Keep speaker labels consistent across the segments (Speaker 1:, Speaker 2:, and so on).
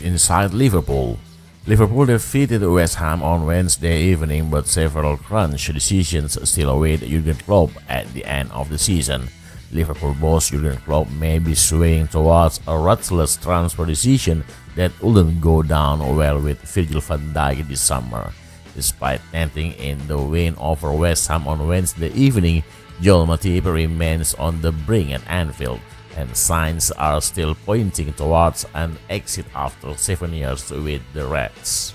Speaker 1: inside Liverpool. Liverpool defeated West Ham on Wednesday evening, but several crunch decisions still await Jurgen Klopp at the end of the season. Liverpool boss Jurgen Klopp may be swaying towards a ruthless transfer decision that wouldn't go down well with Virgil van Dijk this summer. Despite netting in the win over West Ham on Wednesday evening, Joel Matip remains on the brink at Anfield and signs are still pointing towards an exit after seven years with the Reds.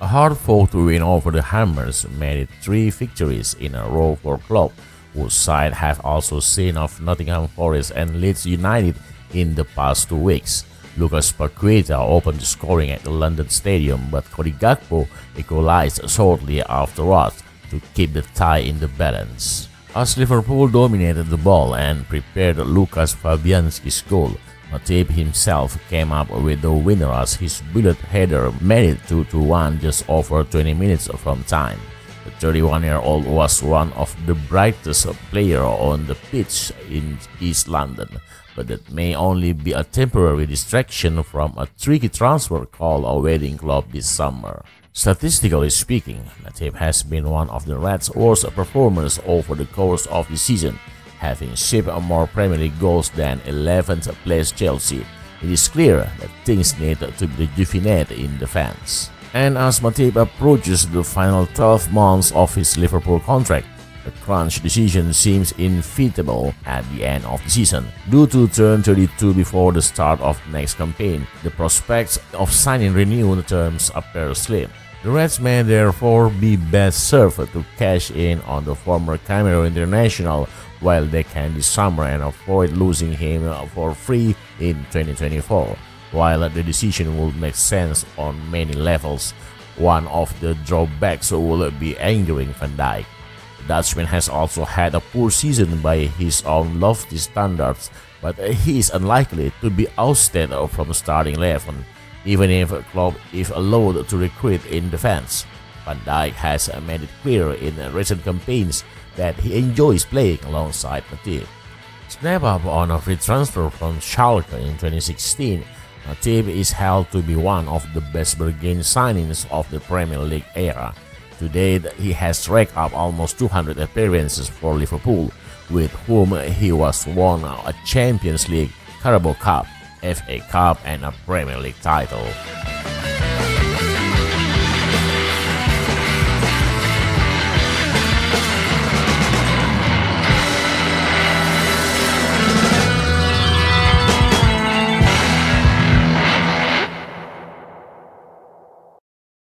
Speaker 1: A hard-fought win over the Hammers made it three victories in a row for Klopp, whose side have also seen off Nottingham Forest and Leeds United in the past two weeks. Lucas Paqueta opened the scoring at the London Stadium, but Cody Gakpo equalized shortly afterwards to keep the tie in the balance. As Liverpool dominated the ball and prepared Lucas Fabianski's goal, Matip himself came up with the winner as his bullet header made it 2-1 just over 20 minutes from time. The 31-year-old was one of the brightest players on the pitch in East London, but that may only be a temporary distraction from a tricky transfer call awaiting club this summer. Statistically speaking, Matip has been one of the Reds' worst performers over the course of the season, having shipped more Premier League goals than 11th place Chelsea. It is clear that things need to be rejuvenated in defense. And as Matip approaches the final 12 months of his Liverpool contract, the crunch decision seems inevitable at the end of the season. Due to turn 32 before the start of next campaign, the prospects of signing renewed terms appear slim. The Reds may therefore be best served to cash in on the former Cameroon international while they can this summer and avoid losing him for free in 2024. While the decision would make sense on many levels, one of the drawbacks will be angering Van Dijk. Dutchman has also had a poor season by his own lofty standards, but he is unlikely to be ousted from starting 11 even if Klopp is allowed to recruit in defense. Van Dijk has made it clear in recent campaigns that he enjoys playing alongside Matip. Snap up on a free transfer from Schalke in 2016, Matip is held to be one of the best bargain signings of the Premier League era. To date, he has racked up almost 200 appearances for Liverpool, with whom he was won a Champions League, Carabao Cup, FA Cup and a Premier League title.